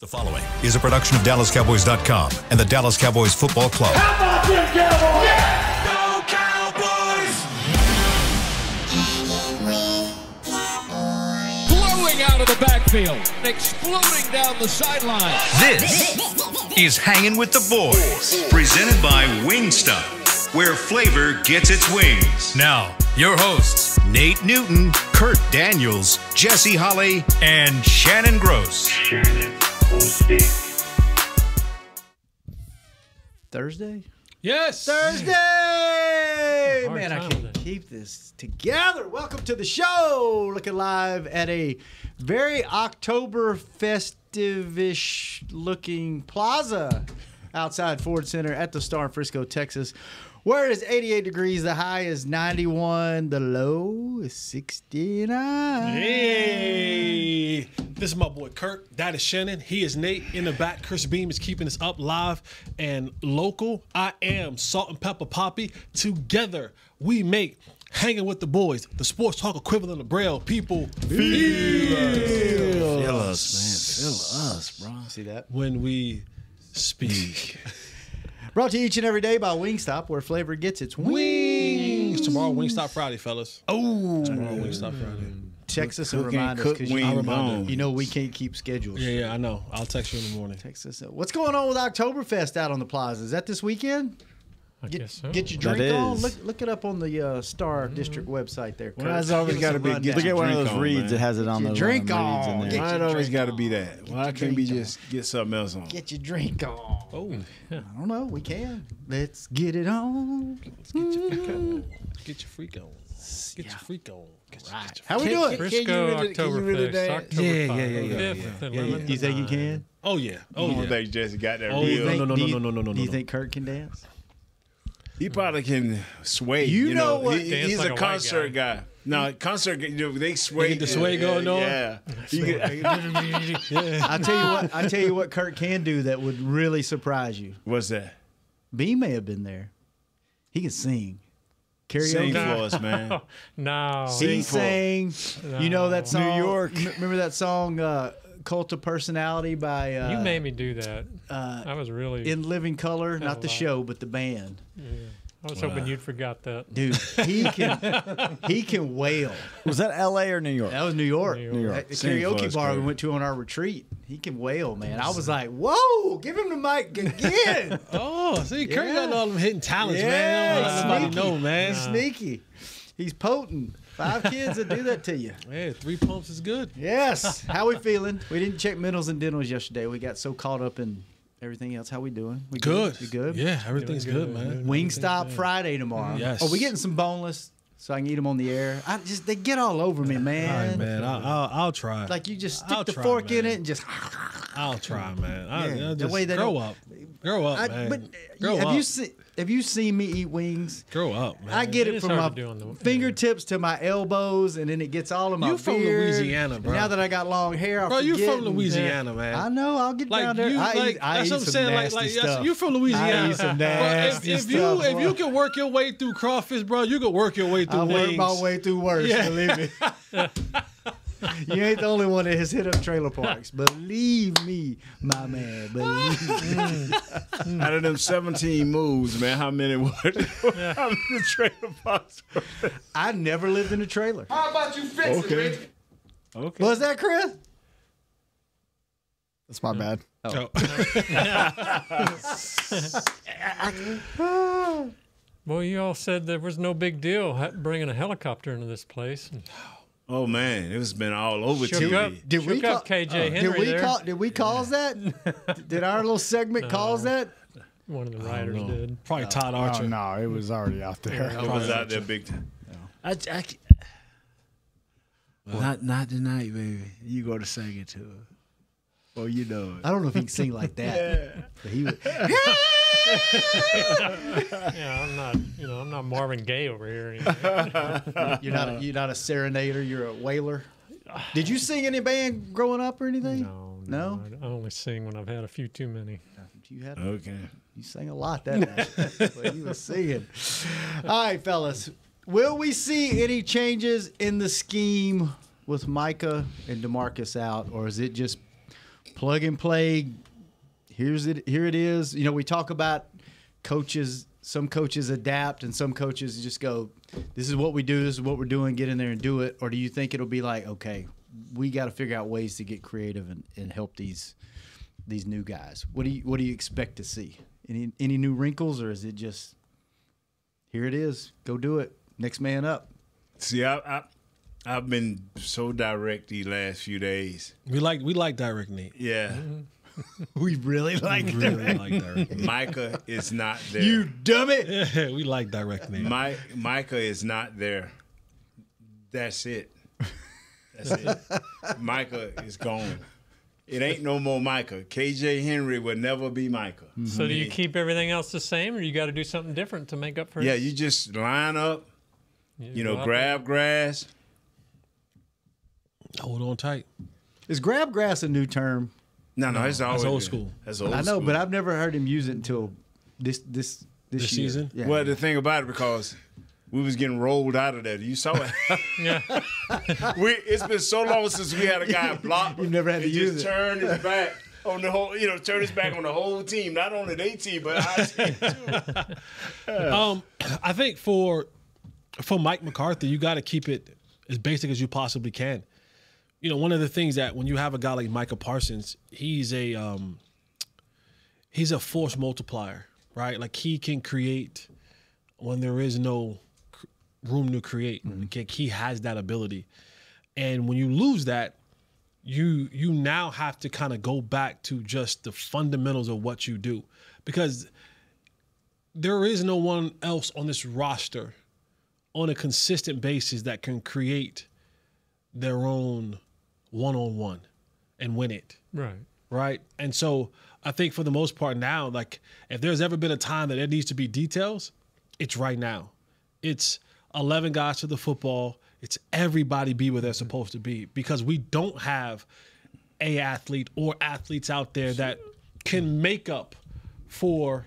The following is a production of DallasCowboys.com and the Dallas Cowboys Football Club. How about them Cowboys? Go Cowboys! blowing out of the backfield, exploding down the sideline. This is Hanging with the Boys, presented by Wingstop, where flavor gets its wings. Now, your hosts, Nate Newton, Kurt Daniels, Jesse Holley, and Shannon Gross. Thursday? Yes. Thursday! Man, I can with it. keep this together. Welcome to the show. Looking live at a very October festive-ish looking plaza outside Ford Center at the Star in Frisco, Texas. Where it is 88 degrees, the high is 91, the low is 69. Hey, this is my boy Kurt. That is Shannon. He is Nate in the back. Chris Beam is keeping us up live and local. I am Salt and Pepper Poppy. Together, we make Hanging with the Boys, the sports talk equivalent of Braille. People feel, Feel us, man. Feel us, bro. See that? when we speak. Brought to you each and every day by Wingstop, where flavor gets its wings. Wings. Tomorrow, Wingstop Friday, fellas. Oh, tomorrow, Wingstop Friday. Text us and Cook and remind us because you, remind on. you know we can't keep schedules. Yeah, yeah, I know. I'll text you in the morning. Text us. What's going on with Oktoberfest out on the plaza? Is that this weekend? I Get, guess so. get your That drink on. Look, look it up on the uh, Star District website there. Why Kurt. it's always got to be rundown. get, look at one of those on, reads man. that has it on the drink reads in on. there. Get Why it always got to be that? Get Why your can't we just get something else on? Get your drink on. Oh, I don't know. We can. Let's get it on. let's get your freak on. Get your freak on. Get your freak on. Get your, your How we doing? Frisco you really- can you really Oktoberfest, dance? October Yeah, yeah, yeah, yeah, yeah. You think you can? Oh yeah. Oh I don't yeah. think Jesse got that Oh, real. no, no, no, do no, no, no, no, Do you think Kurt can dance? He probably can sway. You You, know know, what- He- he's like a a concert guy. guy. No, concert. You know, they sway. the sway going on? Yeah. He get- I tell you what. I tell you what. Kurt can do that would really surprise you. What's that? B may have been there. He can sing. Sing Karaoke. for us, man. No. He Sing for- sang. You know that song? New York. m- Remember that song, uh, "Cult of Personality" by uh, you made me do that. uh, I was really. in living color, not the lot. show, but the band. I was hoping you'd forgot that. Dude, he can he can wail. Was that L.A. or New York? That was New York. New York. New York. At the karaoke us, bar we went to on our retreat. He can wail, man. I was like, whoa, give him the mic again. Oh, see, Kurt Yeah. got all them hidden talents, Yeah, man. Don't let nobody know, man. He's sneaky. He's potent. Five kids that do that to you. Yeah, three pumps is good. Yes. How we feeling? We didn't check mentals and dentals yesterday. We got so caught up in everything else. How we doing? We Good. We good? Yeah, everything's good, man. Wing Wingstop Friday tomorrow. Yes. Are we getting some boneless so I can eat them on the air? I just they get all over me, man. right, man. I'll, I'll, I'll try. Like you just stick I'll the try, fork in it and just. I'll try, man. I, Yeah, I the just way they grow up. Grow up, I, man. but grow have up. you seen have you seen me eat wings? grow up, man. I get It it, is from my to the- fingertips to my elbows, and then it gets all in my You from beard. Louisiana, bro. Now that I got long hair, I Bro, you from Louisiana, man. I know. I'll get like down there. you, I like eat, I that's eat what I'm some saying. Like, nasty like stuff. yes, you from Louisiana. I eat some Bro, if, if stuff. you if you can work your way through crawfish, bro, you can work your way through I work wings. my way through worse. Yeah. Believe me. you ain't the only one that has hit up trailer parks. Believe me, my man. Believe me. Out of them 17 moves, man, how many were how many trailer parks were? I never lived in a trailer. How about you fix it, Okay. Okay. Was that Chris? That's my bad. Oh. oh. Well, you all said there was no big deal bringing a helicopter into this place. And Oh man, it's been all over Shook TV. up, Did we shook up call- KJ uh, Henry Did we there. call? Did we cause that? did our little segment cause that? One of the writers did. Probably Todd oh, Archer. Oh no, it was already out there. I was out there big time. I, I, not not tonight, baby. You go to sing it to her. Oh, you know it. I don't know if he can sing like that. But he would, Yeah, I'm not. You know, I'm not Marvin Gaye over here. or anything. you're not a, you're not a serenader. You're a wailer. Did you sing any band growing up or anything? No, No? I I only sing when I've had a few too many. You had Okay. you sang a lot that night. But you were singing. All right, fellas. Will we see any changes in the scheme with Micah and Demarcus out, or is it just plug and play. Here's it. Here it is. You know, we talk about coaches. Some coaches adapt, and some coaches just go, "This is what we do. This is what we're doing. Get in there and do it." Or do you think it'll be like, okay, we got to figure out ways to get creative and, and help these these new guys? What do you What do you expect to see? Any any new wrinkles, or is it just here it is? Go do it. Next man up. See, I, I I've been so direct these last few days. We like we like direct Nate. Yeah, mm-hmm. We really like We really like direct Nate. Micah is not there. you, dumb it. Yeah, we like direct Nate. My, Micah is not there. That's it. That's it. Micah is gone. It ain't no more Micah. KJ Henry will never be Micah. Mm-hmm. So do you keep everything else the same, or you got to do something different to make up for? It? Yeah, you just line up, you know, grab grass. Hold on tight. Is grab grass a new term? No, no, it's always old been- school. That's old I know, school. but I've never heard him use it until this this this, This year. season? Yeah. Well, the thing about it, because we was getting rolled out of that. You saw it. Yeah. we, it's been so long since we had a guy block. You've never had to and use just it. turn his back on the whole, you know, turn his back on the whole team, not only their team, but our team too. Um, I think for for Mike McCarthy, you got to keep it as basic as you possibly can. You know, one of the things that when you have a guy like Micah Parsons, he's a um, he's a force multiplier, right? Like he can create when there is no room to create. Like, He has that ability, and when you lose that, you you now have to kind of go back to just the fundamentals of what you do, because there is no one else on this roster on a consistent basis that can create their own one-on-one and win it. Right. right? And so i think for the most part now like if there's ever been a time that there needs to be details it's right now. It's 11 guys to the football. It's everybody be where they're mm-hmm. supposed to be because we don't have a athlete or athletes out there that can make up for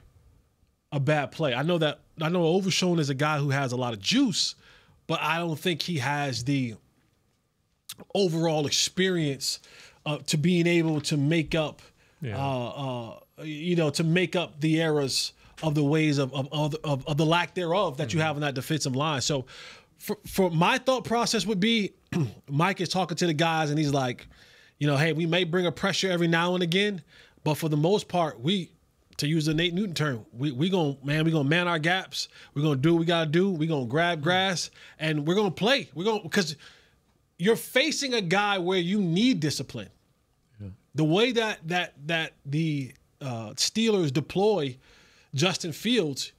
a bad play. I know that I know Overshown is a guy who has a lot of juice, but I don't think he has the overall experience uh, to being able to make up, Yeah. uh, uh, you know, to make up the errors of the ways of of, of, of, of the lack thereof that you have in that defensive line. So, for, for my thought process would be, Mike is talking to the guys and he's like, you know, hey, we may bring a pressure every now and again, but for the most part, we to use the Nate Newton term, we we gonna man, we gonna man our gaps. We're gonna do what we gotta do. We're gonna grab grass and we're gonna play. We're gonna because you're facing a guy where you need discipline. The way that that that the uh, Steelers deploy Justin Fields,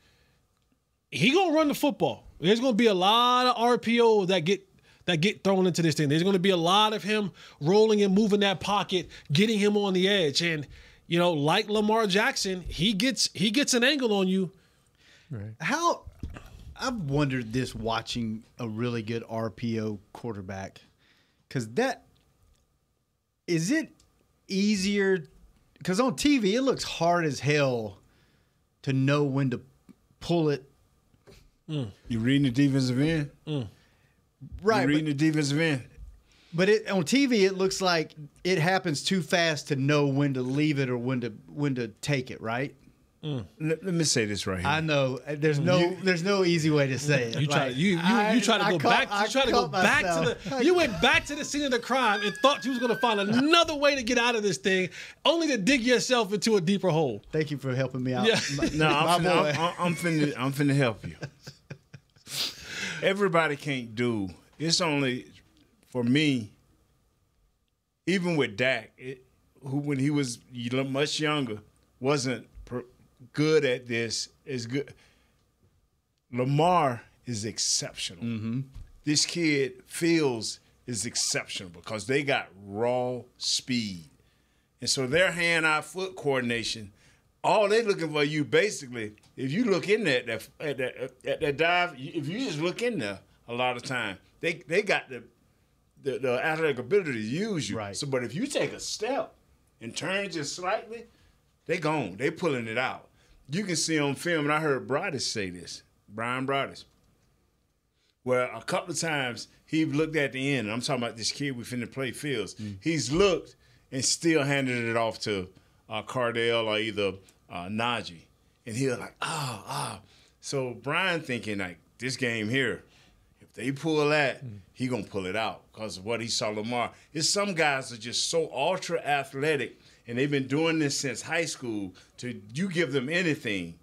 he gonna run the football. There's gonna be a lot of RPO that get that get thrown into this thing. There's gonna be a lot of him rolling and moving that pocket, getting him on the edge. And you know, like Lamar Jackson, he gets he gets an angle on you. Right. How I've wondered this watching a really good RPO quarterback because that is it easier because on TV it looks hard as hell to know when to pull it mm. You reading the defensive end? Mm. right. You but- reading the defensive end? But it on TV it looks like it happens too fast to know when to leave it or when to when to take it, right? Mm. Let, let me say this right here. I know there's no there's no easy way to say it. You try Like, to you you, I- you try to I go caught- back. I You try to go caught back to the. You went back to the scene of the crime and thought you was gonna find another way to get out of this thing, only to dig yourself into a deeper hole. Thank you for helping me out. Yeah. My- No, I'm my finna, boy. I'm, I'm, I'm finna, I'm finna help you. Everybody can't do. It's only for me. Even with Dak, it, who when he was much younger, wasn't per, good at this. Is good. Lamar is exceptional. Mm-hmm. This kid Fields is exceptional because they got raw speed. And so their hand-eye foot coordination, all they looking for you basically, if you look in there at that, at that, at that dive, if you just look in there a lot of time, they they got the the, the athletic ability to use you. Right. So, but if you take a step and turn just slightly, they gone. They pulling it out. You can see on film, and I heard Broadus say this, Brian Broadus, where a couple of times he looked at the end, and I'm talking about this kid we finna play Fields. He's looked and still handed it off to uh, Cardell or either uh, Najee, and he'll like, ah, ah. So Brian thinking like this game here, if they pull that, he gonna pull it out because of what he saw Lamar. It's some guys are just so ultra athletic, and they've been doing this since high school. To you give them anything,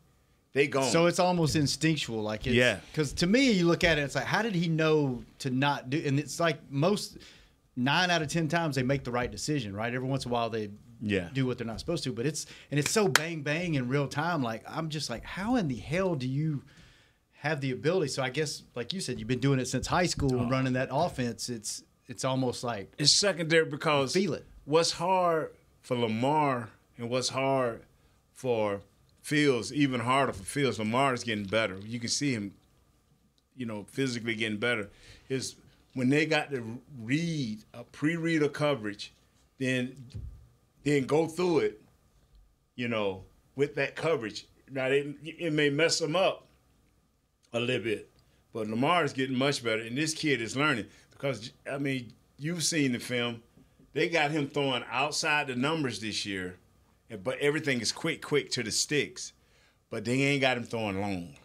they gone. So it's almost instinctual, like it's, Yeah. Because to me, you look at it, it's like, how did he know to not do? And it's like most nine out of ten times they make the right decision, right? Every once in a while they Yeah. do what they're not supposed to, but it's and it's so bang bang in real time. Like I'm just like, how in the hell do you have the ability? So I guess, like you said, you've been doing it since high school Oh. and running that offense. It's it's almost like it's secondary because Feel it. what's hard for Lamar and what's hard for Fields, even harder for Fields. Lamar is getting better. You can see him, you know, physically getting better. Is when they got to read a pre-read of coverage, then then go through it, you know, with that coverage. Now it, it may mess them up a little bit, but Lamar is getting much better, and this kid is learning because I mean you've seen the film. They got him throwing outside the numbers this year, but everything is quick, quick to the sticks. But they ain't got him throwing long,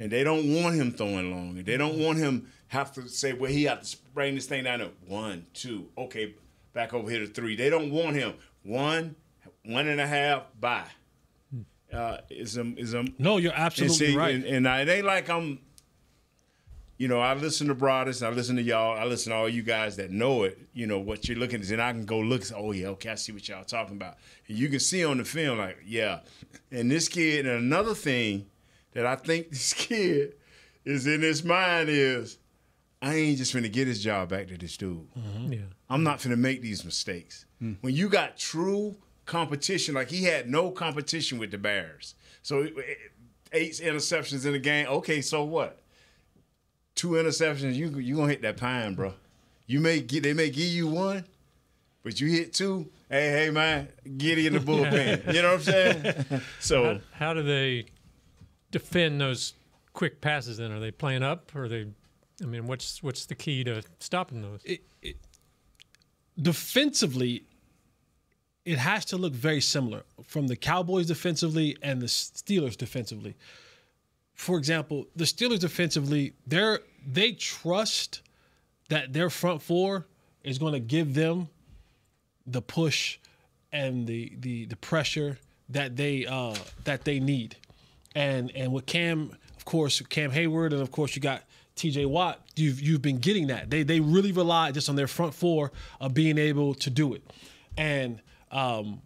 and they don't want him throwing long. And they don't want him have to say, "Well, he have to bring this thing down to one, two, okay, back over here to three. They don't want him one, one and a half, bye. Uh, is a is a No, you're absolutely see, right. And, and I, it ain't like I'm, you know, I listen to Broadus, I listen to y'all, I listen to all you guys that know it, you know, what you're looking at, and I can go look say, oh, yeah, okay, I see what y'all talking about. And you can see on the film, like, yeah. And this kid, and another thing that I think this kid is in his mind is, I ain't just finna get his job back to this dude. Mm-hmm. Yeah. I'm not finna make these mistakes. Hmm. When you got true competition, like he had no competition with the Bears. So eight interceptions in the game. Okay, so what? Two interceptions, you you gonna hit that pine, bro. You may get they may give you one, but you hit two. Hey, hey, man, get in the bullpen. you know what I'm saying? So How do they defend those quick passes? Then are they playing up? Or are they? I mean, what's what's the key to stopping those? defensively, it has to look very similar from the Cowboys defensively and the Steelers defensively. For example, the Steelers defensively, they're they trust that their front four is going to give them the push and the the the pressure that they uh that they need. And and with Cam, of course, Cam Heyward, and of course you got TJ Watt, you've you've been getting that. They they really rely just on their front four of being able to do it. And um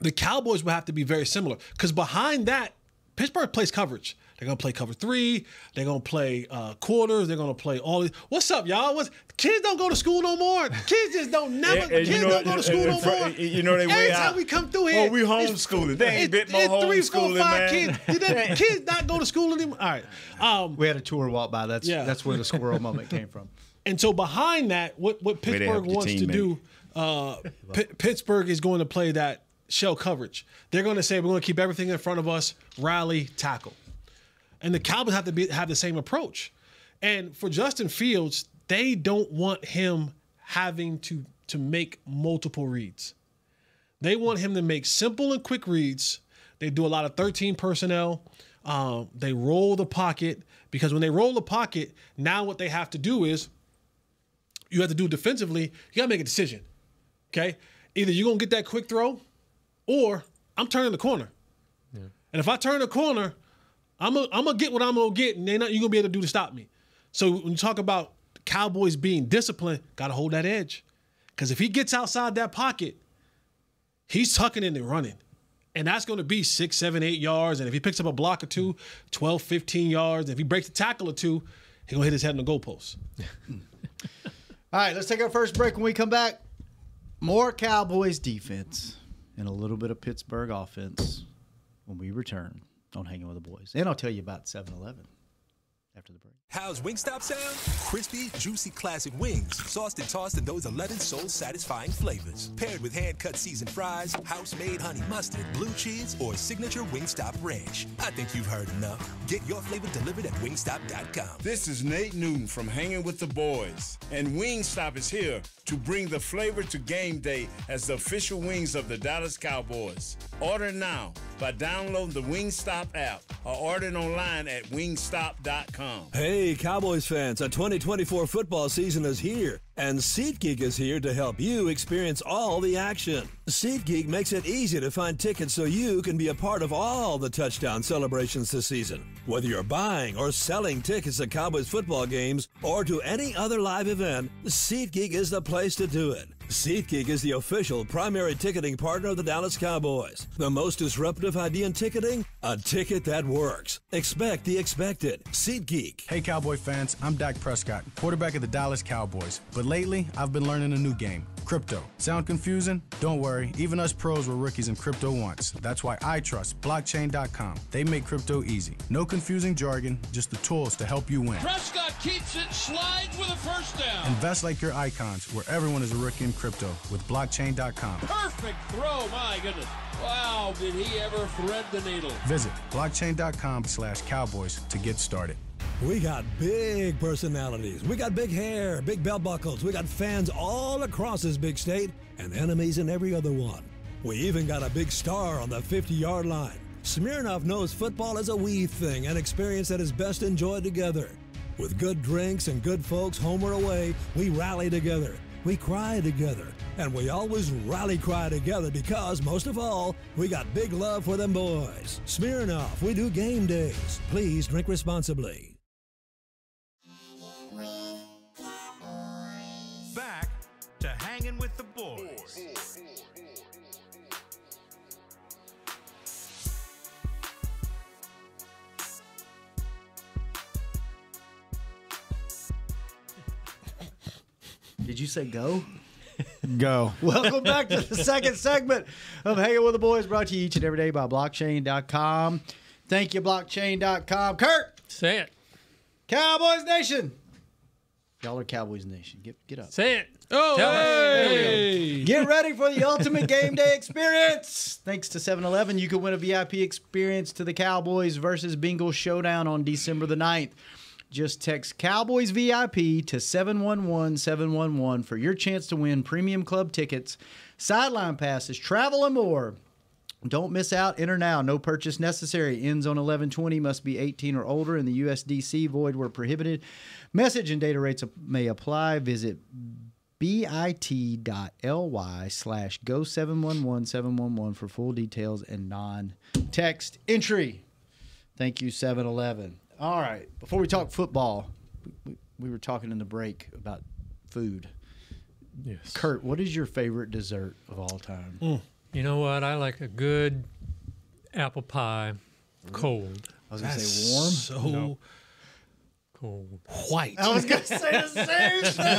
the Cowboys will have to be very similar because behind that, Pittsburgh plays coverage. They're gonna play cover three. They're gonna play uh, quarters. They're gonna play all. These. What's up, y'all? What's kids don't go to school no more. Kids just don't never. And- and kids don't go to school no and- more. you know they Every time out. we come through here, Oh, we homeschooling. They ain't it's- bit more it's three, four, homeschooling, five man. kids. Kids not go to school anymore? All right. Um, we had a tour walk by. That's Yeah. that's where the squirrel moment came from. And so behind that, what what Pittsburgh help your wants to teammate. do, uh, P- Pittsburgh is going to play that shell coverage. They're going to say we're going to keep everything in front of us, rally, tackle, and the Cowboys have to be have the same approach. And for Justin Fields, they don't want him having to to make multiple reads. They want him to make simple and quick reads. They do a lot of 13 personnel. Um, they roll the pocket because when they roll the pocket, now what they have to do is you have to do defensively. You got to make a decision. Okay, either you're gonna get that quick throw, or I'm turning the corner. And if I turn the corner, I'm gonna I'm gonna get what I'm gonna get, and they not you gonna be able to do to stop me. So when you talk about Cowboys being disciplined, got to hold that edge, because if he gets outside that pocket, he's tucking in and running. And that's going to be six, seven, eight yards. And if he picks up a block or two, 12, 15 yards. If he breaks a tackle or two, he's going to hit his head in the goalpost. All right, let's take our first break. When we come back, more Cowboys defense and a little bit of Pittsburgh offense when we return on Hanging with the Boys. And I'll tell you about 7 Eleven after the break. How's Wingstop sound? Crispy, juicy classic wings, sauced and tossed in those 11 soul satisfying flavors. Paired with hand cut seasoned fries, house made honey mustard, blue cheese, or signature Wingstop ranch. I think you've heard enough. Get your flavor delivered at wingstop.com. This is Nate Newton from Hanging with the Boys, and Wingstop is here to bring the flavor to game day as the official wings of the Dallas Cowboys. Order now by downloading the Wingstop app or ordering online at wingstop.com. Hey, Cowboys fans, a 2024 football season is here, and SeatGeek is here to help you experience all the action. SeatGeek makes it easy to find tickets so you can be a part of all the touchdown celebrations this season. Whether you're buying or selling tickets to Cowboys football games or to any other live event, SeatGeek is the place to do it. SeatGeek is the official primary ticketing partner of the Dallas Cowboys. The most disruptive idea in ticketing? A ticket that works. Expect the expected. SeatGeek. Hey, Cowboy fans, I'm Dak Prescott, quarterback of the Dallas Cowboys. But lately, I've been learning a new game crypto. Sound confusing? Don't worry, even us pros were rookies in crypto once. That's why I trust blockchain.com. They make crypto easy. No confusing jargon, just the tools to help you win. Prescott keeps it, slides with a first down. Invest like your icons, where everyone is a rookie in crypto with blockchain.com. Perfect throw, my goodness. Wow, did he ever thread the needle? Visit blockchain.com slash cowboys to get started. We got big personalities. We got big hair, big belt buckles. We got fans all across this big state and enemies in every other one. We even got a big star on the 50 yard line. Smirnoff knows football is a we thing, an experience that is best enjoyed together. With good drinks and good folks home or away, we rally together. We cry together. And we always rally cry together because, most of all, we got big love for them boys. Smirnoff, we do game days. Please drink responsibly. Did you say go? Go. Welcome back to the second segment of Hanging with the Boys, brought to you each and every day by blockchain.com. Thank you, blockchain.com. Kurt, Say it. Cowboys Nation. Y'all are Cowboys Nation. Get get up. Say it. Oh, Tell hey. Get ready for the ultimate game day experience. Thanks to 7 Eleven, you can win a VIP experience to the Cowboys versus Bengals showdown on December the 9th. Just text Cowboys VIP to 711 711 for your chance to win premium club tickets, sideline passes, travel, and more. Don't miss out. Enter now. No purchase necessary. Ends on 1120. Must be 18 or older. In the USDC void where prohibited. Message and data rates may apply. Visit bit.ly slash go 711 711 for full details and non-text entry. Thank you, 7-Eleven. All right. Before we talk football, we, we were talking in the break about food. Yes. Kurt, what is your favorite dessert of all time? Mm. You know what? I like a good apple pie, cold. I was going to That's say warm. So No. Cold. white. I was going to say the same thing.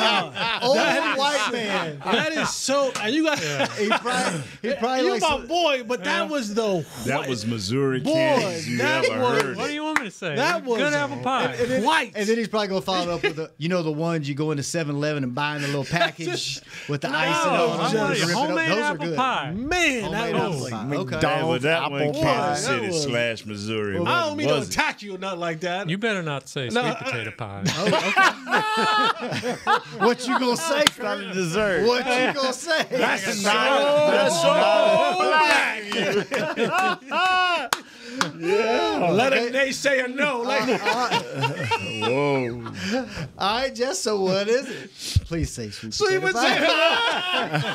Old white man. that is so. And you got. He probably, he probably You likes my to- boy, but that was the That white- was Missouri Boy, Kansas. You that ever was- heard What do you want me to say? That was good a- apple pie. And then, White. And then he's probably going to follow up with the, you know, the ones you go into 7 Eleven and buy in the little package with the icing No, on I'm it. telling Rip you, homemade Those are apple good. pie. Man, Homemade that was. pie. Yeah, Okay. but that one Kansas. City slash Missouri. I don't mean to was it? attack you or nothing like that. You better not say No, sweet I- potato oh, pie. What you going to say? Not a dessert. What you going to say? That's not. That's Let a naysayer know. Uh, like, uh, uh, Whoa. All right, Jess, so what is it? Please say sweet Sweet potato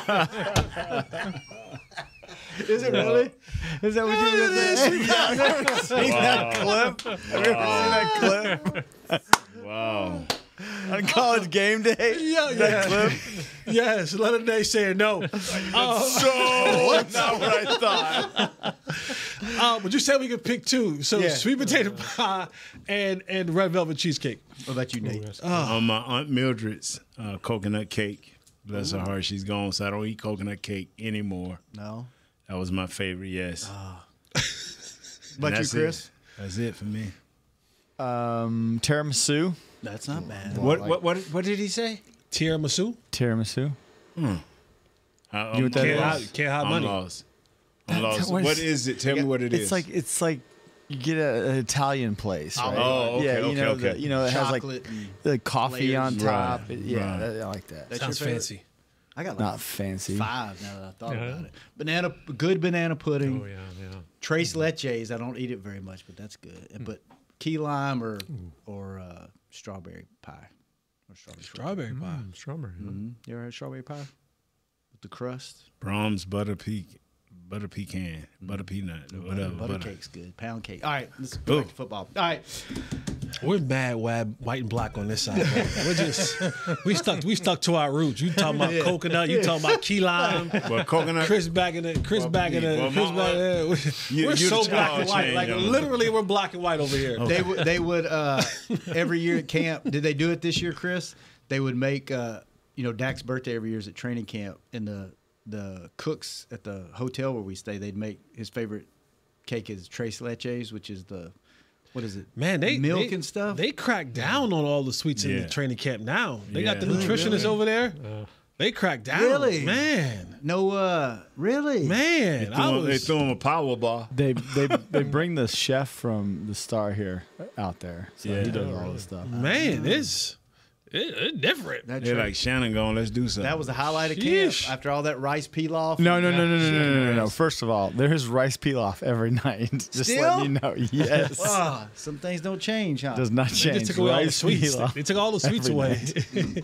pie. Is it really? Is that what you were going to say? Seen that clip? Have you ever seen that clip Wow. on college game day? yeah, That yeah. clip? Yes, let a naysayer know. That's not what I thought. Uh, but you said we could pick two. So Yeah. sweet potato pie and and red velvet cheesecake. What about you, Nate? On my Aunt Mildred's uh, coconut cake. Bless her heart, she's gone, so I don't eat coconut cake anymore. No. That was my favorite, yes. What And you, Chris? It. That's it for me. Um, tiramisu. That's not bad. What what what what did he say? Tiramisu. Tiramisu. I, You know what that Can't is? hide, can't hide I'm money. lost. I'm That- lost. what What is- is it? Tell me what it is. it's like it's like you get a, an Italian place, right? Oh, okay, yeah, you okay, know, okay. The, you know, it has like the coffee on top. Right, yeah, right. I like that. That's Sounds your favorite? fancy. I got like Not fancy. five now that I thought Yeah. about it. Banana, good banana pudding. Oh yeah, yeah. Tres leches. I don't eat it very much, but that's good. Hmm. But key lime or or uh, strawberry pie or strawberry. Strawberry pie. Mm, strawberry. huh? Mm-hmm. You ever had strawberry pie with the crust? Brahms butter pe butter pecan, butter peanut, or whatever. butter, butter. cake's good. Pound cake. All right, let's go back to football. All right, We're mad, wab, white and black on this side. bro. We're just we stuck we stuck to our roots. You talking about coconut? You talking about key lime? Well, coconut. Chris back in the Chris back in the well, Chris back. Yeah, we- You- we're so black and white. change, Like young. literally, we're black and white over here. they would they would uh, every year at camp. Did they do it this year, Chris? They would make uh, you know Dak's birthday every year is at training camp, and the the cooks at the hotel where we stay, they'd make his favorite cake is tres leches, which is the what is it? Man, they milk they- and stuff. They crack down on all the sweets in the training camp now. They got the Yeah. nutritionists over there. they crack down. Really? man, no, uh, really, man. They I threw, him, they threw him a power bar. They they they bring the chef from the Star here out there, so Yeah. he does all this stuff. man, it's it, it's different. That's They're right. like Shannon going. Let's do something. that was the highlight of Sheesh. camp. After all that rice pilaf. No, no, no, no, no, no, no, no, no. First of all, there's rice pilaf every night. Just Still? letting you know. Yes. Ah, some things don't change, huh? Does not change. just took away all the sweets. They took all the sweets away.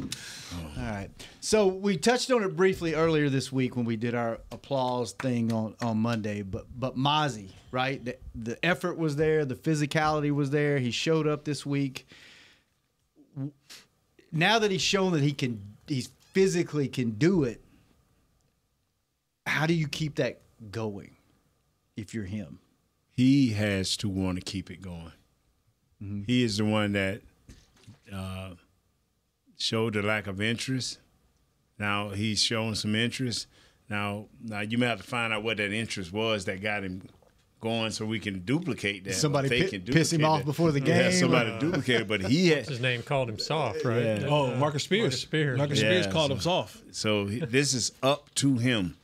All right. So we touched on it briefly earlier this week when we did our applause thing on, on Monday, but but Mazi, right? The, the effort was there, the physicality was there. He showed up this week. Now that he's shown that he can, he's physically can do it. How do you keep that going if you're him? he has to want to keep it going. He is the one that uh, showed the lack of interest. Now he's showing some interest. Now, now you may have to find out what that interest was that got him going, so we can duplicate that. Somebody they pi- can piss him off that. before the game. Yeah, game, somebody or- duplicate it, but he had, His name called him soft, right? Yeah. Uh, Oh, Marcus Spears. Marcus Spears. Marcus Yeah, Spears called so- him soft. So he- this is up to him.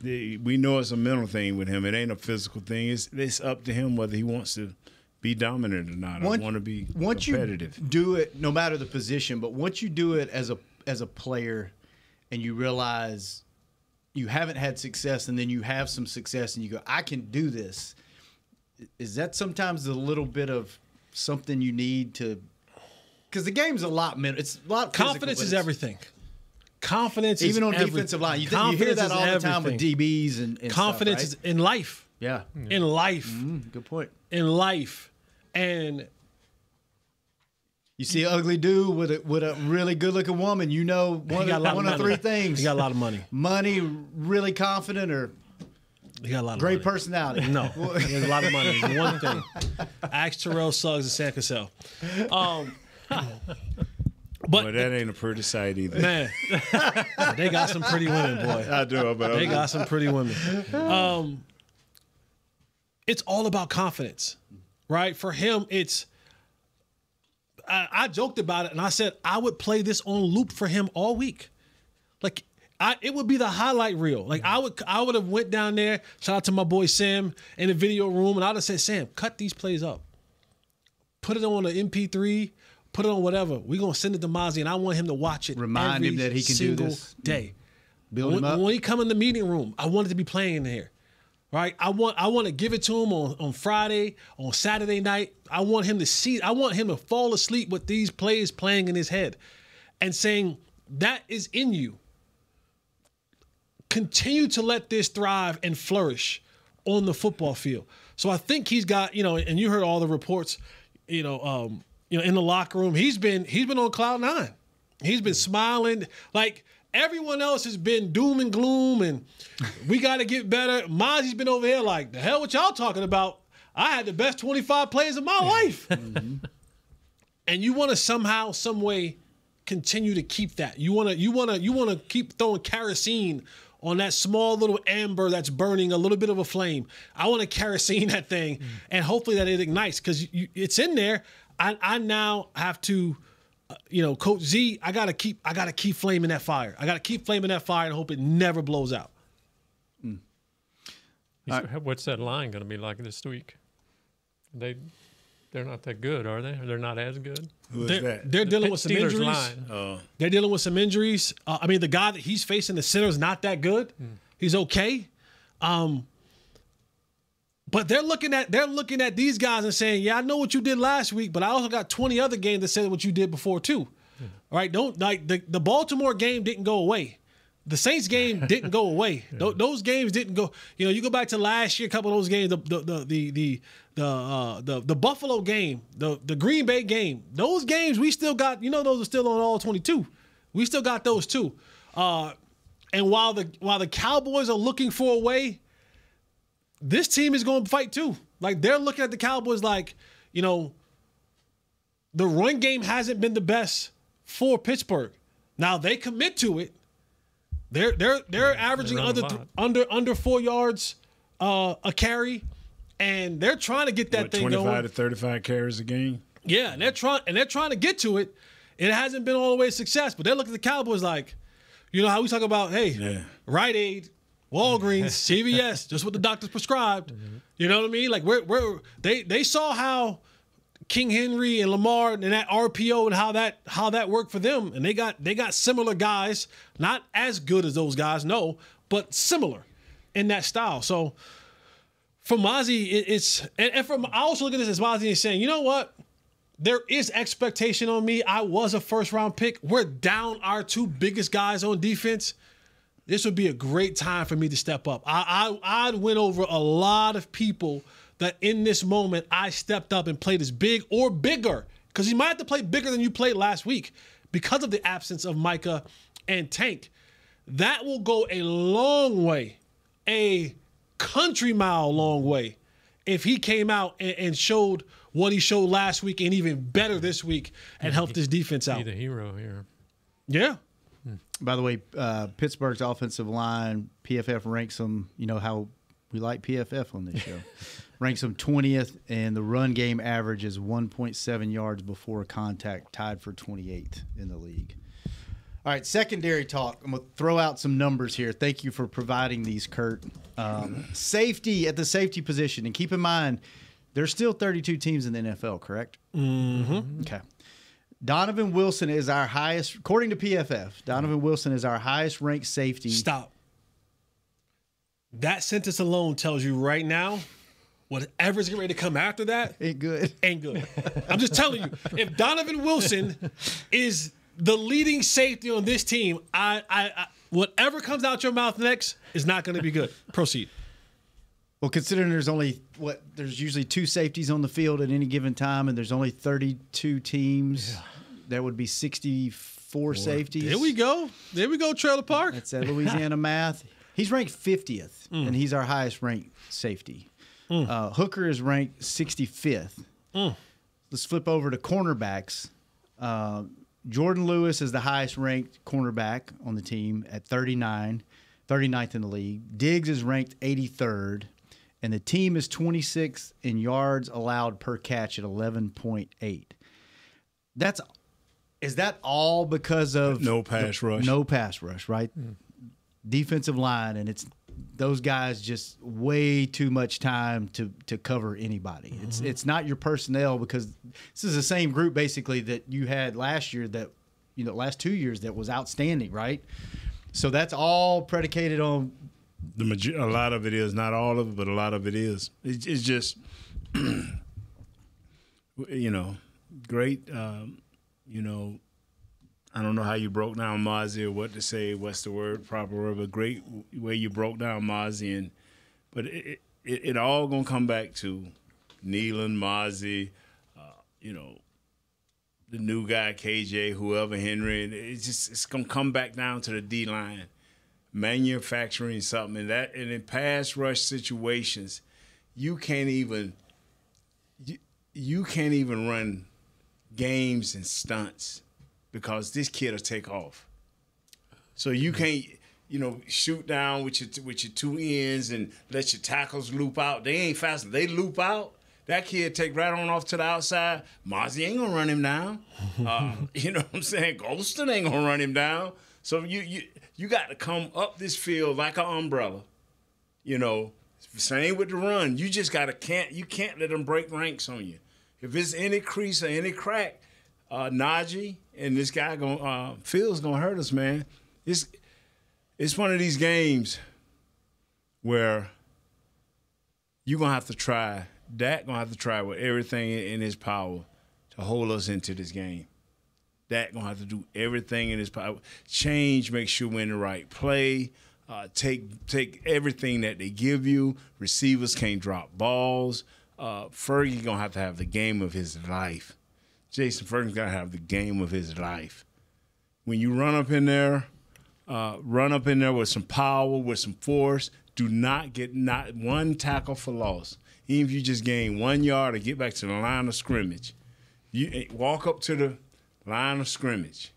The- We know it's a mental thing with him. It ain't a physical thing. It's it's up to him whether he wants to be dominant or not. I want to be once competitive. you do it, no matter the position, but once you do it as a as a player, and you realize you haven't had success, and then you have some success, and you go, "I can do this." Is that sometimes a little bit of something you need to? Because the game's a lot mental. It's a lot. Confidence is everything. Confidence is Even on everything. defensive line, you, think, you hear that all the time with. DBs and, and Confidence stuff, is in life. right? yeah. In life. Mm, good point. In life. And You see an ugly dude with a with a really good looking woman, you know one, got a of, lot of one of money. three things. he got a lot of money. money, really confident, or He got a lot of great money. personality. No, he has a lot of money. It's one thing. Ask Terrell Suggs and Sam Cassell. Um, but But that ain't a pretty sight either. man, they got some pretty women, boy. I do, but They got some pretty women. Um, it's all about confidence, right? For him, it's. I, I joked about it and I said I would play this on loop for him all week, like. I, it would be the highlight reel. Like I would, I would have went down there. Shout out to my boy Sam in the video room, and I'd have said, "Sam, cut these plays up, put it on an MP3, put it on whatever. We're gonna send it to Mazi, and I want him to watch it. Remind him that he can do this. Mm. day. Build when, him up. when he come in the meeting room, I want it to be playing in here. Right? I want I want to give it to him on, on Friday, on Saturday night. I want him to see, I want him to fall asleep with these plays playing in his head and saying, that is in you. Continue to let this thrive and flourish on the football field. So I think he's got, you know, and you heard all the reports, you know, um, you know, in the locker room. He's been he's been on cloud nine. He's been smiling like everyone else has been doom and gloom and we got to get better. Mazi's been over here like the hell what y'all talking about. I had the best 25 plays of my life. Mm-hmm. and you want to somehow, some way continue to keep that. You want to, you want to, you want to keep throwing kerosene on that small little amber that's burning a little bit of a flame. I want to kerosene that thing, mm. and hopefully that it ignites because it's in there. I, I now have to, uh, you know, Coach Z. I gotta keep. I gotta keep flaming that fire. I gotta keep flaming that fire and hope it never blows out. He's- What's that line going to be like this week? They, they're not that good, are they? They're not as good. Who is they're, that? they're The dealing with some Steelers injuries. line. Oh. They're dealing with some injuries. Uh, I mean, the guy that he's facing, the center, is not that good. He's okay. Um, but they're looking at they're looking at these guys and saying, "Yeah, I know what you did last week, but I also got 20 other games that said what you did before too." All right? Don't like the the Baltimore game didn't go away. The Saints game didn't go away. Tho- Those games didn't go. You know, you go back to last year, a couple of those games, the the the the the the, uh, the, the Buffalo game, the the Green Bay game. Those games we still got. You know, those are still on all twenty two. We still got those too. Uh, and while the while the Cowboys are looking for a way, this team is going to fight too. Like they're looking at the Cowboys like, you know, the run game hasn't been the best for Pittsburgh. Now they commit to it. They're they're they're averaging run a under th- under under four yards uh, a carry, and they're trying to get that What, thing 25 going. to 35 carries a game? Yeah, and they're trying and they're trying to get to it. It hasn't been all the way success, but they're looking at the Cowboys like, you know how we talk about, hey, Rite Aid, Walgreens, CVS, just what the doctors prescribed. Mm-hmm. You know what I mean? Like we're, we're they they saw how King Henry and Lamar and that RPO and how that how that worked for them, and they got they got similar guys, not as good as those guys, no, but similar in that style. So for Mazi, it, it's and, and from I also look at this as Mazi is saying, you know what? There is expectation on me. I was a first round pick. We're down our two biggest guys on defense. This would be a great time for me to step up. I, I I'd win over a lot of people that in this moment I stepped up and played as big or bigger. Because you might have to play bigger than you played last week because of the absence of Micah and Tank. That will go a long way, a country mile long way, if he came out and, and showed what he showed last week and even better this week and helped his defense out. Be the hero here. Yeah. By the way, uh, Pittsburgh's offensive line, PFF ranks them. You know how we like PFF on this show. ranks them 20th, and the run game average is 1.7 yards before contact, tied for 28th in the league. All right, secondary talk. I'm going to throw out some numbers here. Thank you for providing these, Kurt. Um, safety at the safety position. And keep in mind, there's still 32 teams in the NFL, correct? Mm-hmm. Okay. Donovan Wilson is our highest, according to PFF, Donovan Wilson is our highest ranked safety. Stop. That sentence alone tells you right now, whatever's getting ready to come after that ain't good. Ain't good. I'm just telling you, if Donovan Wilson is the leading safety on this team, I, I, I whatever comes out your mouth next is not going to be good. Proceed. Well, considering there's only what there's usually two safeties on the field at any given time, and there's only 32 teams, that would be 64 safeties. There we go. There we go, Trailer Park. That's that Louisiana math. He's ranked 50th, Mm. and he's our highest ranked safety. Uh, Hooker is ranked 65th. Mm. Let's flip over to cornerbacks. Uh, Jourdan Lewis is the highest ranked cornerback on the team at 39, 39th in the league. Diggs is ranked 83rd, and the team is 26 in yards allowed per catch at 11.8. That's is that all because of No pass rush. No pass rush, right? Hmm. Defensive line, and it's those guys just way too much time to to cover anybody. It's mm-hmm. it's not your personnel because this is the same group basically that you had last year that you know last two years that was outstanding, right? So that's all predicated on The major- a lot of it is not all of it, but a lot of it is. It's, it's just, you know, great. Um, you know, I don't know how you broke down Mazi or what to say. What's the word proper word? But great way you broke down Mazi, and but it it, it all gonna come back to Kneeland, Mazi, uh, you know, the new guy KJ, whoever Henry. It's just it's gonna come back down to the D line manufacturing something and that and in pass rush situations you can't even you, you can't even run games and stunts because this kid will take off so you can't you know, shoot down with your with your two ends and let your tackles loop out. They ain't fast. They loop out. That kid take right on off to the outside. Mazi ain't gonna run him down. Uh, you know what I'm saying? Golston ain't gonna run him down. So you you you got to come up this field like an umbrella. You know, same with the run. You just gotta can't you can't let them break ranks on you. If it's any crease or any crack, uh, Najee and this guy going uh, Fields gonna hurt us, man. It's it's one of these games where you're gonna have to try. Dak gonna have to try with everything in his power to hold us into this game. Dak gonna have to do everything in his power. Change, make sure we're in the right play. Uh, take take everything that they give you. Receivers can't drop balls. Uh, Fergie gonna have to have the game of his life. Jason Ferguson's got to have the game of his life. When you run up in there, uh, run up in there with some power, with some force. Do not get not one tackle for loss. Even if you just gain one yard or get back to the line of scrimmage, you eh, walk up to the line of scrimmage.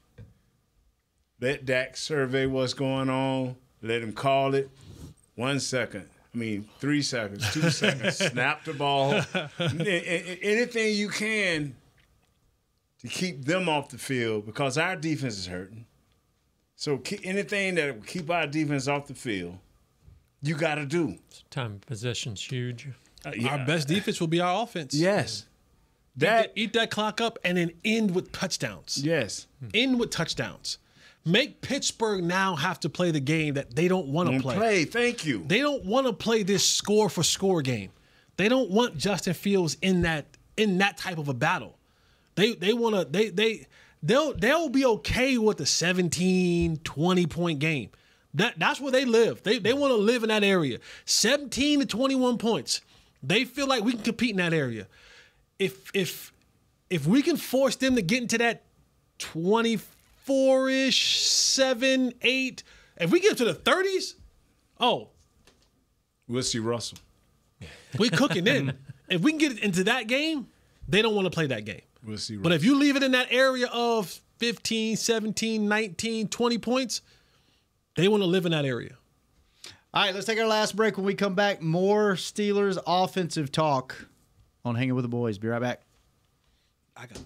Let Dak survey what's going on. Let him call it. One second. I mean, three seconds, two seconds. Snap the ball. Anything you can to keep them off the field because our defense is hurting. So anything that will keep our defense off the field, you got to do. Time possession's huge. Uh, yeah. Our best defense will be our offense. Yes. That eat, that clock up and then end with touchdowns. Yes. Hmm. End with touchdowns. Make Pittsburgh now have to play the game that they don't want to play. Play, thank you. They don't want to play this score for score game. They don't want Justin Fields in that in that type of a battle. They they want to they they they'll they'll be okay with a 17 20 point game. That that's where they live. They they want to live in that area. 17 to 21 points. They feel like we can compete in that area. If if if we can force them to get into that 24-ish, 7, 8, if we get to the 30s, oh, we'll see Russell. We cooking in. if we can get into that game, they don't want to play that game. We'll see. But if you leave it in that area of 15, 17, 19, 20 points, they want to live in that area. All right, let's take our last break. When we come back, more Steelers offensive talk on Hanging with the Boys. Be right back. I got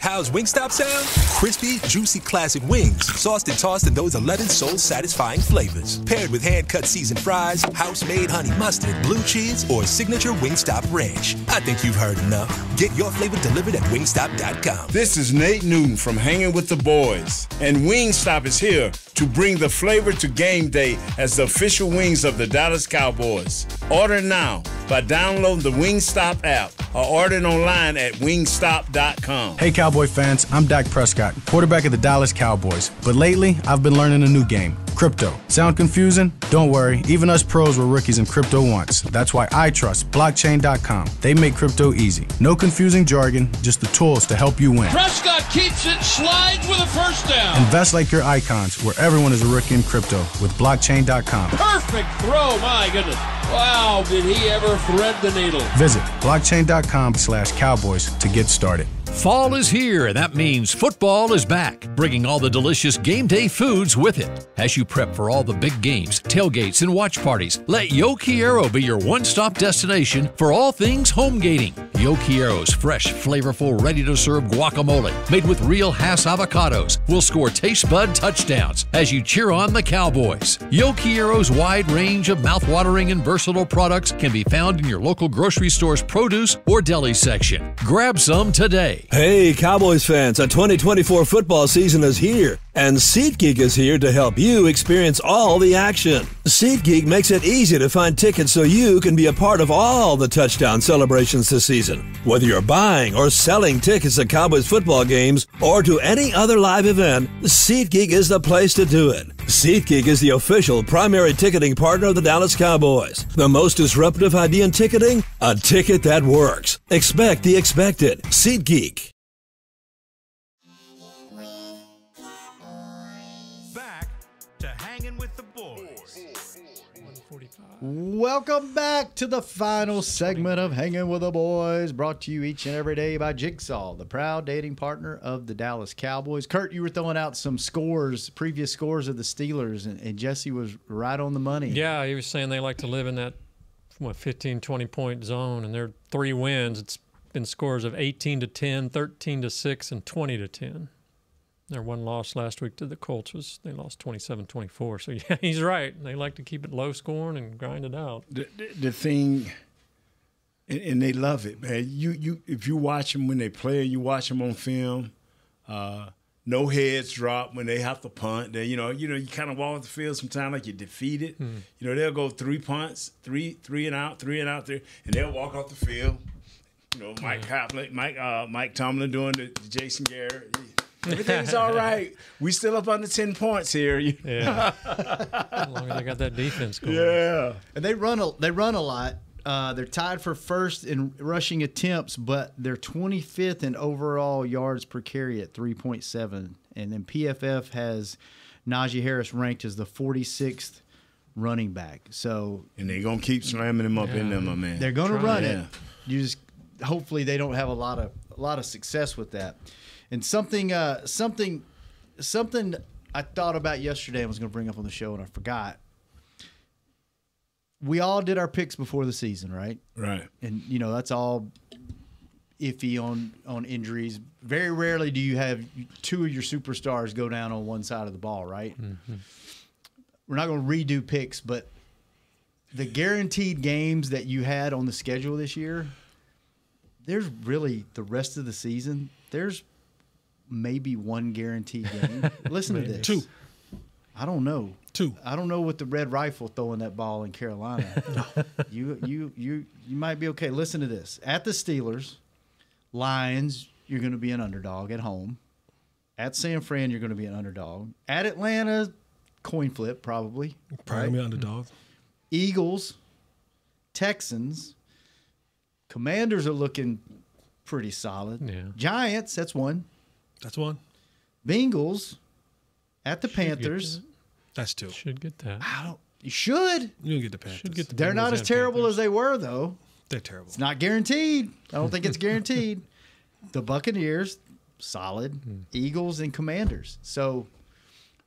How's Wingstop sound? Crispy, juicy classic wings, sauced and tossed in those 11 soul satisfying flavors. Paired with hand cut seasoned fries, house made honey mustard, blue cheese, or signature Wingstop ranch. I think you've heard enough. Get your flavor delivered at wingstop.com. This is Nate Newton from Hanging with the Boys, and Wingstop is here to bring the flavor to game day as the official wings of the Dallas Cowboys. Order now by downloading the Wingstop app or ordering online at wingstop.com. Hey, Cowboy fans, I'm Dak Prescott, quarterback of the Dallas Cowboys. But lately, I've been learning a new game crypto. Sound confusing? Don't worry, even us pros were rookies in crypto once. That's why I trust blockchain.com. They make crypto easy. No confusing jargon, just the tools to help you win. Prescott keeps it, slides with a first down. Invest like your icons, where everyone is a rookie in crypto with blockchain.com. Perfect throw, my goodness. Wow, did he ever thread the needle? Visit blockchain.com slash cowboys to get started. Fall is here, and that means football is back, bringing all the delicious game day foods with it. As you prep for all the big games, tailgates, and watch parties, let Yo be your one stop destination for all things home gating. Yo fresh, flavorful, ready to serve guacamole made with real Hass avocados will score taste bud touchdowns as you cheer on the Cowboys. Yo wide range of mouthwatering and versatile products can be found in your local grocery store's produce or deli section. Grab some today. Hey, Cowboys fans, a 2024 football season is here, and SeatGeek is here to help you experience all the action. SeatGeek makes it easy to find tickets so you can be a part of all the touchdown celebrations this season. Whether you're buying or selling tickets to Cowboys football games or to any other live event, SeatGeek is the place to do it. SeatGeek is the official primary ticketing partner of the Dallas Cowboys. The most disruptive idea in ticketing? A ticket that works. Expect the expected. SeatGeek. Welcome back to the final segment of Hanging with the Boys, brought to you each and every day by Jigsaw, the proud dating partner of the Dallas Cowboys. Kurt, you were throwing out some scores, previous scores of the Steelers, and, and Jesse was right on the money. Yeah, he was saying they like to live in that what 15, 20 point zone, and their three wins. It's been scores of 18 to 10, 13 to 6, and 20 to 10. Their one loss last week to the Colts was they lost 27-24. So yeah, he's right. They like to keep it low scoring and grind it out. the, the, the thing, and, and they love it, man. You you if you watch them when they play, you watch them on film. Uh, no heads drop when they have to punt. They, you know, you know, you kind of walk off the field sometimes like you're defeated. You know, they'll go three punts, three three and out, three and out there, and they'll walk off the field. You know, Mike Kaplan, Mike uh, Mike Tomlin doing the, the Jason Garrett. Everything's all right. We still up under ten points here. Yeah. as long as they got that defense going. Yeah. And they run a they run a lot. Uh, they're tied for first in rushing attempts, but they're 25th in overall yards per carry at 3.7. And then PFF has Najee Harris ranked as the 46th running back. So And they're gonna keep slamming him up in there, my man. they're going to run Yeah. it. You just hopefully they don't have a lot of a lot of success with that. And something uh, something something I thought about yesterday and was going to bring up on the show and I forgot. We all did our picks before the season, right? Right. And you know that's all iffy on on injuries. Very rarely do you have two of your superstars go down on one side of the ball, right? We're not going to redo picks, but the guaranteed games that you had on the schedule this year, there's really the rest of the season. There's maybe one guaranteed game. Listen to this. Two. I don't know. Two. I don't know what the red rifle throwing that ball in Carolina. you you you you might be okay. Listen to this. At the Steelers, Lions, you're going to be an underdog at home. At San Fran, you're going to be an underdog. At Atlanta, coin flip probably. Probably be underdog. Eagles, Texans, Commanders are looking pretty solid. Yeah. Giants, that's one. That's one. Bengals at the Should Panthers. That's two. Should get that. I don't. You should. You can get the Panthers. Should get the They're not as terrible Panthers. as they were, though. They're terrible. It's not guaranteed. I don't think it's guaranteed. the Buccaneers, solid. Hmm. Eagles and Commanders. So,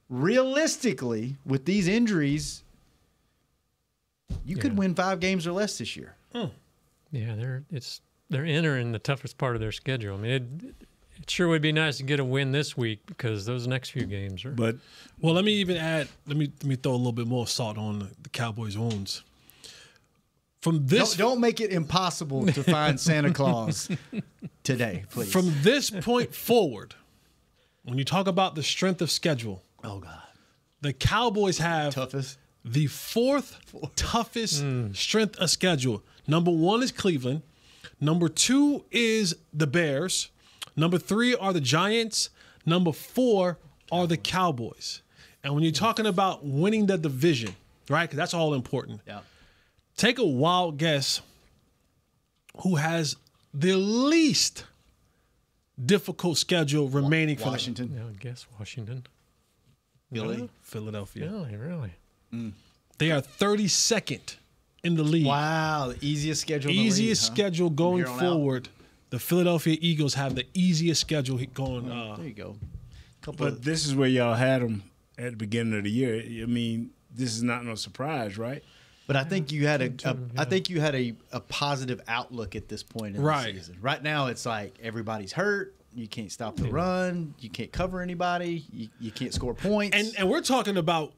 realistically, with these injuries, you could win five games or less this year. Yeah, they're it's they're entering the toughest part of their schedule. I mean, it, it sure would be nice to get a win this week because those next few games are. But Well, let me even add. Let me let me throw a little bit more salt on the, the Cowboys' wounds. From this Don't, don't make it impossible to find Santa Claus today, please. from this point forward, when you talk about the strength of schedule, oh god, the Cowboys have toughest. the fourth toughest hmm. strength of schedule. Number one is Cleveland. Number two is the Bears. Number three are the Giants. Number four are the Cowboys. And when you're talking about winning the division, right? Because that's all important. Yeah. Take a wild guess who has the least difficult schedule remaining for Washington. Yeah, I guess Washington. Philly. them. Philadelphia. Really, really. Mm. They are 32nd in the league. Wow, the easiest schedule. in the easiest league, huh? schedule going here on out. Forward. The Philadelphia Eagles have the easiest schedule going. Uh, There you go. Couple but of, this is where y'all had them at the beginning of the year. I mean, this is not no surprise, right? but I think you had a, a I think you had a, a positive outlook at this point in Right. the season. Right now, it's like everybody's hurt. You can't stop the run. You can't cover anybody. You, you can't score points. and and we're talking about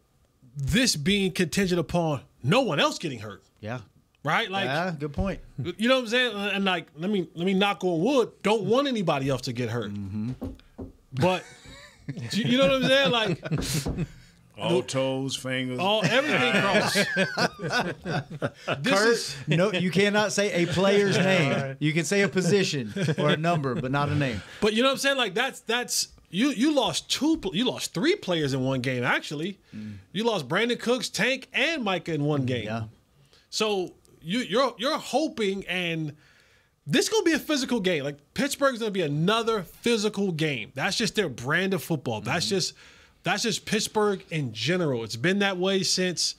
this being contingent upon no one else getting hurt, yeah, right? Like yeah, good point. you know what I'm saying? And like let me let me knock on wood. Don't want anybody else to get hurt. Mm-hmm. But you you know what I'm saying? Like All toes, fingers. all everything crossed. this Kurt, is no, you cannot say a player's name. You can say a position or a number, but not a name. But you know what I'm saying? Like that's that's you you lost two pl- you lost three players in one game actually. You lost Brandin Cooks, Tank, and Micah in one game. Yeah. So you you're you're hoping and this gonna be a physical game. Like Pittsburgh's gonna be another physical game. That's just their brand of football. That's just that's just Pittsburgh in general. It's been that way since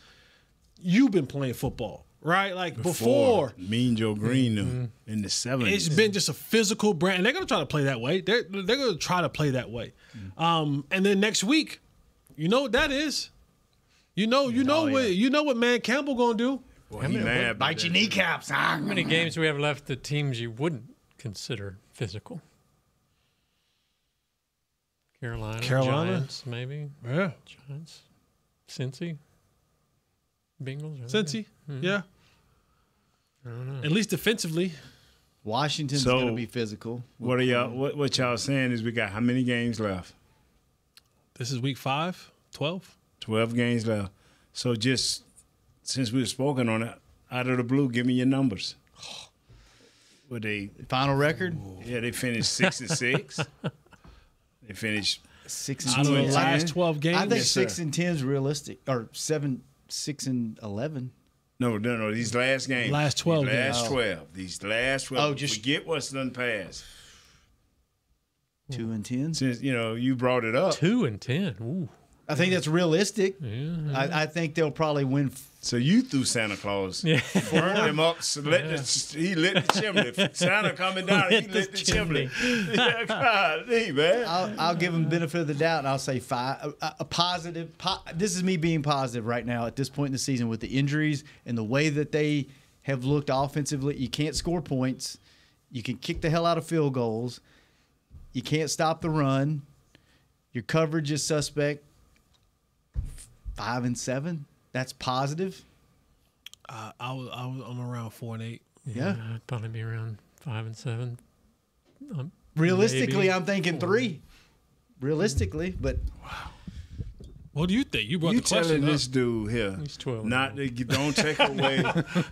you've been playing football, right? Like before, Mean Joe Greene Mm-hmm. in the seventies. it's been just a physical brand, and they're gonna try to play that way. They're they're gonna try to play that way. Mm. Um, and then next week, you know what that is. You know, you know Oh, what yeah. you know what Dan Campbell gonna do. Boy, he mad about Bite your kneecaps. How many games do we have left? The teams you wouldn't consider physical. Carolina, Carolina? Giants, maybe Yeah, Giants, Cincy, Bengals, are they? Cincy. Hmm. Yeah. At least defensively. Washington's So- going to be physical. What are y'all? What, what y'all saying is we got how many games left? This is week five, 12. Twelve games left. So just since we've spoken on it, out of the blue, give me your numbers. Would they? Final record? Yeah, they finished six and six. They finished Six Out and of the ten. last 12 games. I think Yes, six sir. and ten is realistic, or seven, six and eleven. no, no, no. These last games, Last 12 These last games. twelve. These last twelve. Oh, just- forget what's done past. Two and ten. Since you know you brought it up, Two and ten. Ooh, I think that's realistic. yeah. I, I think they'll probably win. so you threw Santa Claus. Yeah. Burned him up. So lit the, he lit the chimney. Santa coming down, he Lit lit the the chimney. yeah, God, hey, man. I'll, I'll give him benefit of the doubt, and I'll say five. A, a positive. Po, this is me being positive right now at this point in the season with the injuries and the way that they have looked offensively. You can't score points. You can kick the hell out of field goals. You can't stop the run. Your coverage is suspect. Five and seven. That's positive. Uh, I was, I was I'm around four and eight. Yeah. I'd probably be around five and seven. Um, Realistically, maybe I'm thinking three. Realistically, but wow. What do you think? You brought You the question telling up. this dude here, He's 12 not to, don't take away,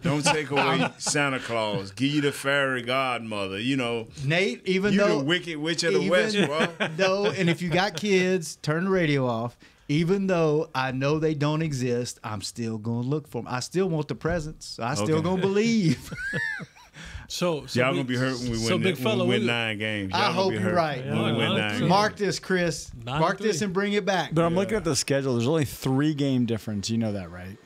don't take away Santa Claus. Give you the fairy godmother. You know, Nate, even you though the wicked witch of the west, bro. though, and if you got kids, turn the radio off. Even though I know they don't exist, I'm still gonna look for them. I still want the presents. I still Okay. gonna believe. So, so Y'all we- gonna be hurt when we win. So the- big when fella, we win we- nine games. Y'all I hope you're right. When we Yeah, win nine nine three. games. Mark this, Chris. Nine Mark three. this and bring it back. But I'm looking at the schedule. There's only three game difference. You know that, right?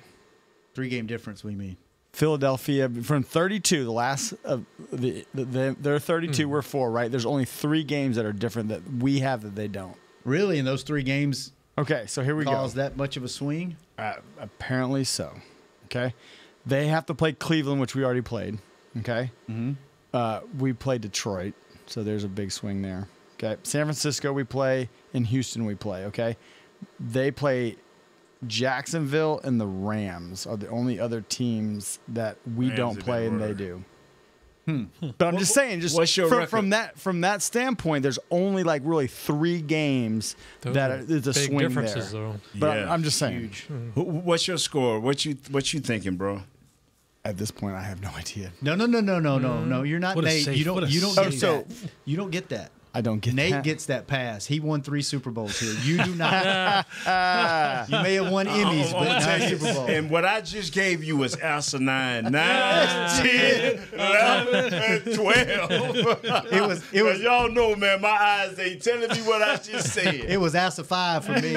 Three game difference. We mean Philadelphia from 32. The last of the, the, the they're 32. Hmm. We're four, right? There's only three games that are different that we have that they don't. really in those three games Okay, so here we cause go. that much of a swing. Uh, apparently so. Okay, they have to play Cleveland, which we already played. Okay, mm-hmm. uh, we play Detroit, so there's a big swing there. Okay, San Francisco we play, in Houston we play. Okay, they play Jacksonville and the Rams are the only other teams that we Rams don't play and they worse. Do. But I'm just saying, just what's your from, from that from that standpoint, there's only like really three games Those that are are, there's a big swing differences, there. though. But I'm, Yeah. I'm just saying, Who- What's your score? What you what you thinking, bro? at this point, I have no idea. No, no, no, no, no, no, hmm. no. You're not What Nate. you don't. You don't safe- get Oh, so- that. You don't get that. I don't get Nate that. gets that pass. He won three Super Bowls here. You do not. you may have won Emmys, I'm but not tell a you, Super Bowl. And what I just gave you was asinine. 9, 10, 11, and 12. It was. It was. y'all know, man, my eyes, they telling me what I just said. It was ass of five for me.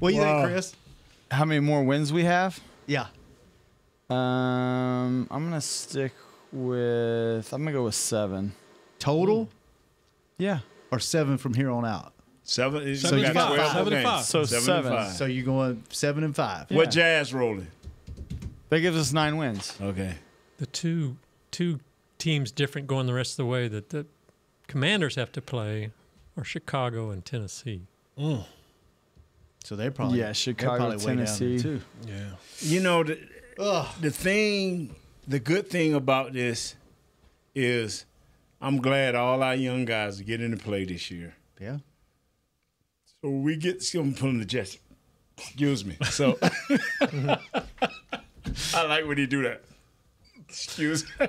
what do you Wow. think, Chris? How many more wins we have? Yeah. Um, I'm gonna stick with. I'm gonna go with seven. Total Yeah. or seven from here on out. Seven, So you got five. Seven and games. five. So seven. seven. And five. So you're going seven and five. What jazz rolling? That gives us nine wins. Okay. The two two teams different going the rest of the way that the Commanders have to play are Chicago and Tennessee. Mm. So they're probably Yeah, they're Chicago, probably way down there, Tennessee. too. Yeah. You know, the, Ugh. the thing, the good thing about this is I'm glad all our young guys are getting to play this year. Yeah. So we get some from the Jets. Excuse me. So I like when he do that. Excuse me.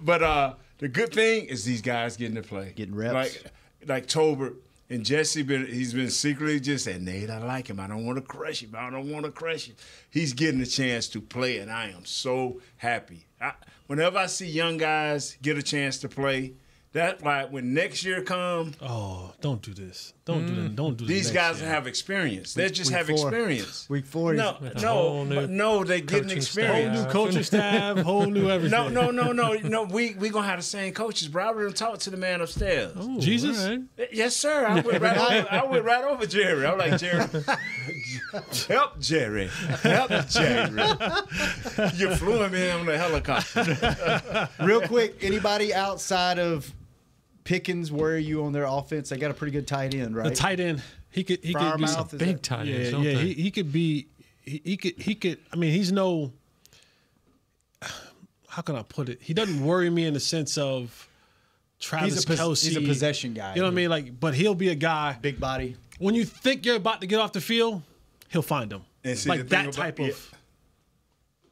But uh the good thing is these guys getting to play. Getting reps. Like like Tolbert and Jesse been he's been secretly just saying, Nate, I like him. I don't want to crush him. I don't want to crush him. He's getting a chance to play, and I am so happy. I, whenever I see young guys get a chance to play, that like when next year comes, Oh, don't do this. Don't do that. Mm. Don't do the These next guys year. have experience. They Week- just week have four. experience. Week four. No, With a no, whole new but no, they getting coaching staff. experience. Whole new coaching staff, whole new everything. No, no, no, no, no. We we gonna have the same coaches, bro. I already talked to talk to the man upstairs. Jesus? All right. Yes, sir. I went right over. I went right over Jerry. I'm like Jerry, help Jerry, help Jerry. you flew him in on the helicopter. Real quick, anybody outside of Pickens, where are you on their offense? They got a pretty good tight end, right? The tight end, he could he could be Freiermuth, is Big that- tight yeah, yeah. He, he could be he, he could he could. I mean, he's no. How can I put it? He doesn't worry me in the sense of Travis He's a Kelce. he's a possession guy. You know what I mean? Like, but he'll be a guy. Big body. When you think you're about to get off the field, he'll find him. And see, like that about- type yeah. of.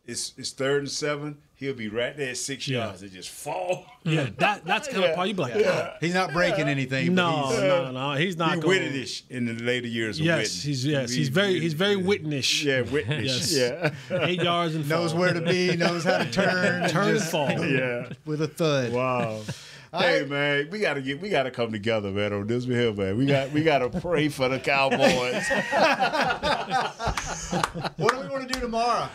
It's it's third and seven. He'll be right there at six Yeah. yards. It just fall. Yeah, that that's kind of part. You be like, Yeah. He's not breaking anything. but no, he's- no, no, he's not. He going- Whittish in the later years. Of Yes, Witten. he's yes, He- he's very he- he's very Whitnish. Yeah, Whittish. Yes. Yeah. Eight yards and knows fall. where to be, knows how to turn, turn and fall. yeah. with a thud. Wow. Hey man, we gotta get we gotta come together, man, on this here, man. We got we gotta pray for the Cowboys. What do we want to do tomorrow?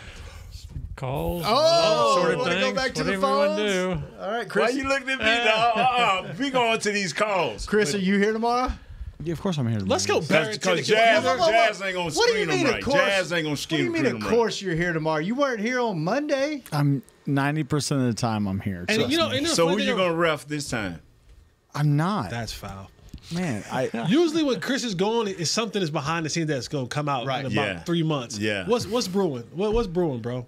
Calls. Oh, sort of wanna go things, back to the whatever you wanna phones? do. All right, Chris. Why Chris. you looking at me? now? Uh-uh. We going to these calls. Chris, are you here tomorrow? Yeah, of course I'm here. Tomorrow. Let's go back to the Because Jazz, whoa. Jazz ain't gonna What do you screen them mean, right. of course? Jazz ain't gonna What do you mean? them Of right. course you're here tomorrow. You weren't here on Monday. I'm 90% of the time I'm here. And you know, and So who you gonna ref this time? I'm not. That's foul. Man, I Usually when Chris is gone, it's something that's behind the scenes that's gonna come out Right. in about Yeah. three months. Yeah. What's what's brewing? What, what's brewing, bro?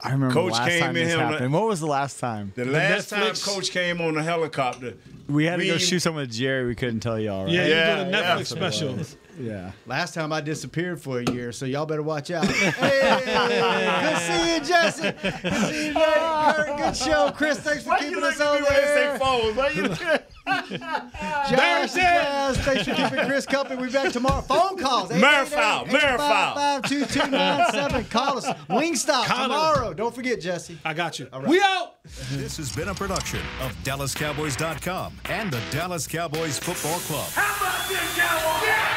I remember Coach the last came time in this here happened. the- What was the last time? The last time Coach came on a helicopter, We had to go shoot something with Jerry. We couldn't tell y'all. Right? Yeah, Yeah, you're doing a yeah. Netflix special. yeah. Last time I disappeared for a year, so y'all better watch out. hey, good seeing you, Jesse. Good seeing you, Nate. Kurt, Good show, Chris. Thanks for why you keeping look us at on me when they say there. phones? Why you? Josh, Jazz, thanks for keeping Chris company. We'll be back tomorrow. Phone calls. Marfowl, Marfowl. 888-855-2297. Call us. Wingstop Connor. tomorrow. Don't forget, Jesse. I got you. All right. We out. This has been a production of DallasCowboys.com and the Dallas Cowboys Football Club. How about this, Cowboys? Yeah!